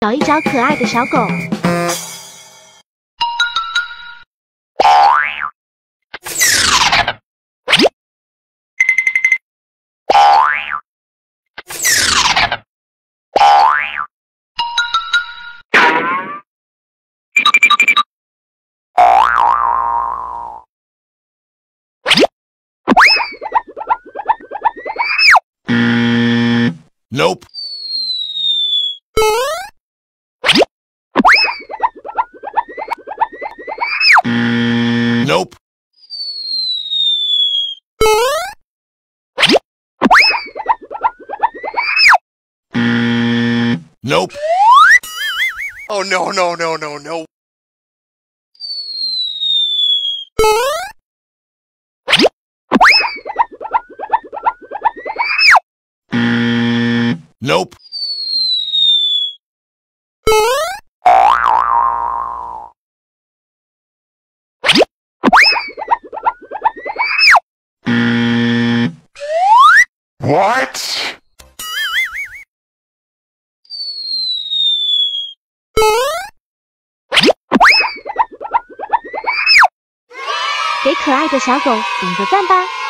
找一找可爱的小狗。Nope. Nope. Nope. Oh no no no no no. Nope. What? 给可爱的小狗点个赞吧！